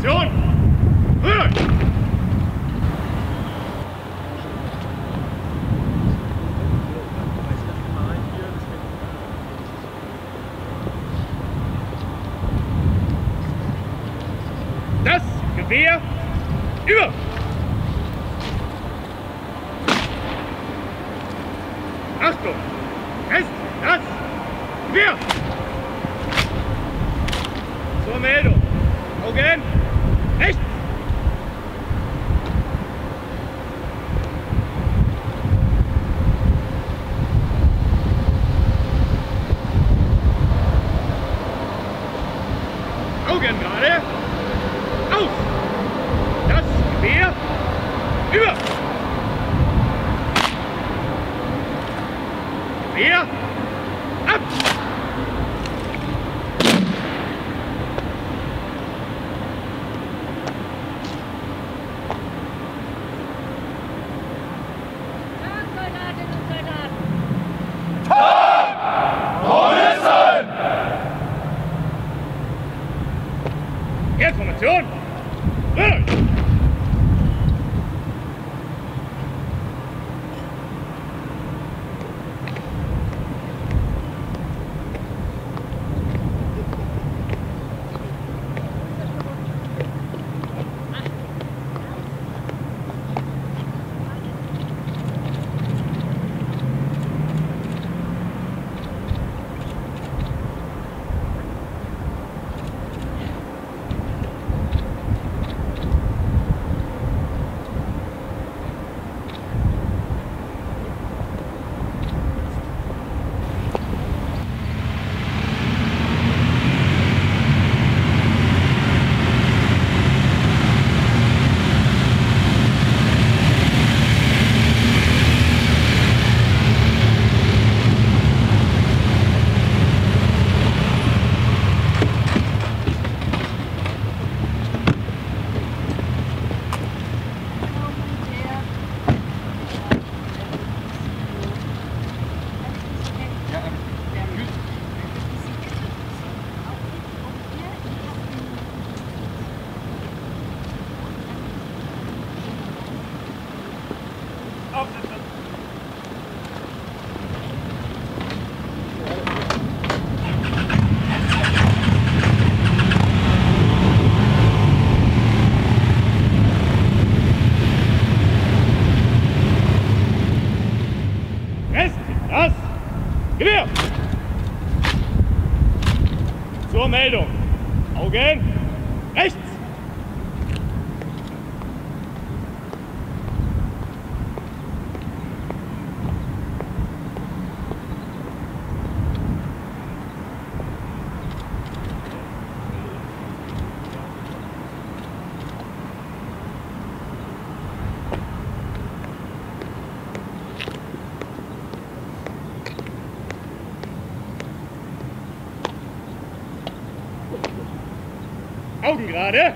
Die Information! Rühren! Das Gewehr über! Achtung! Fest! Das Gewehr! Zur Meldung! Augen! Echt? Augen gerade.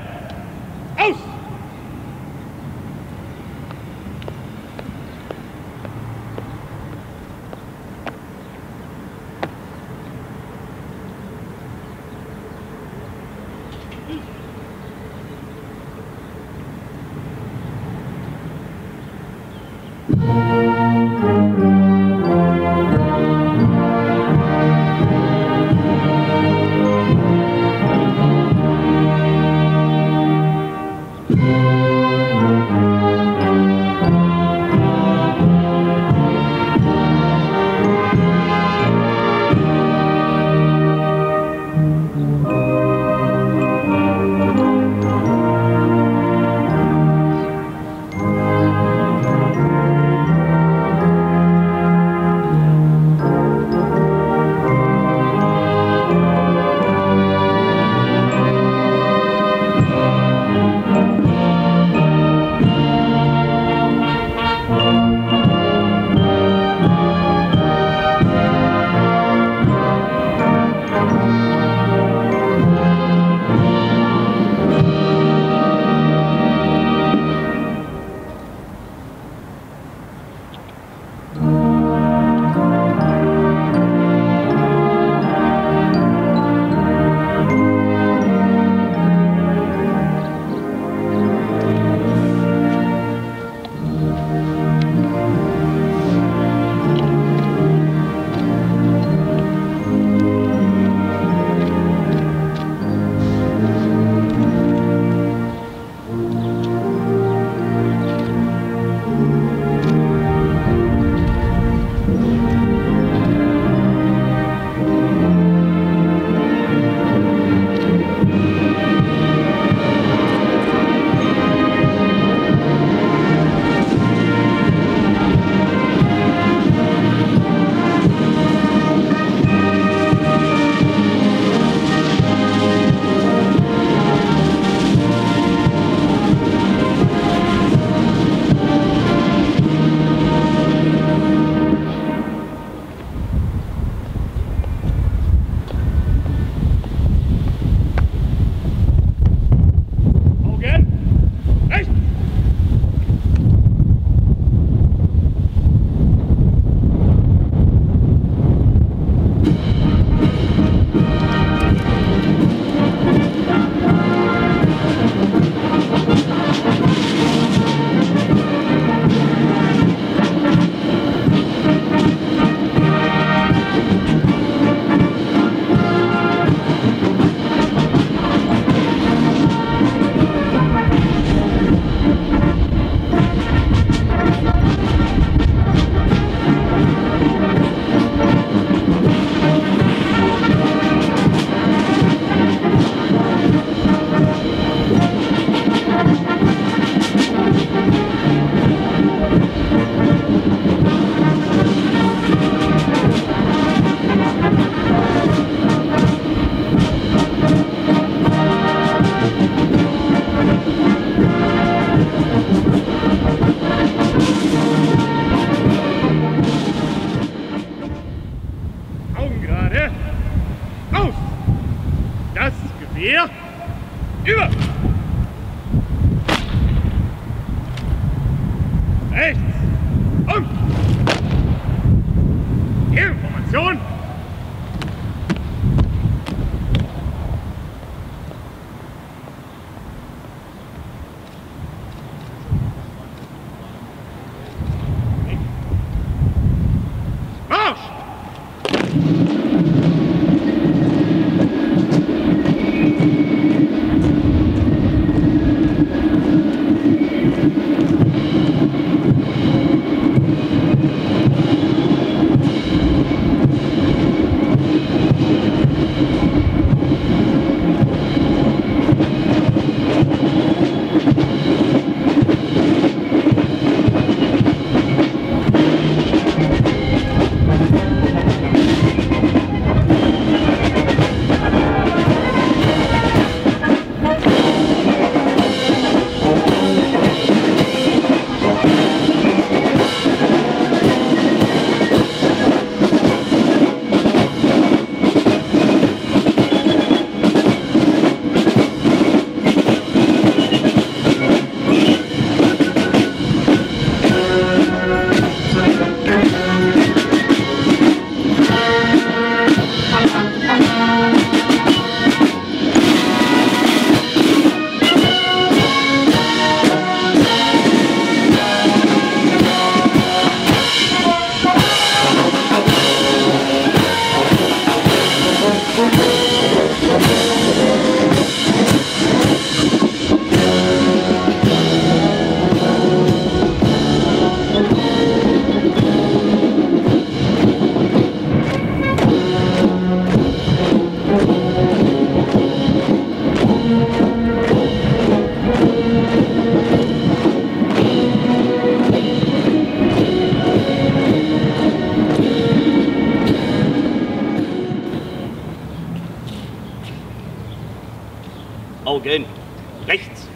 Augen rechts.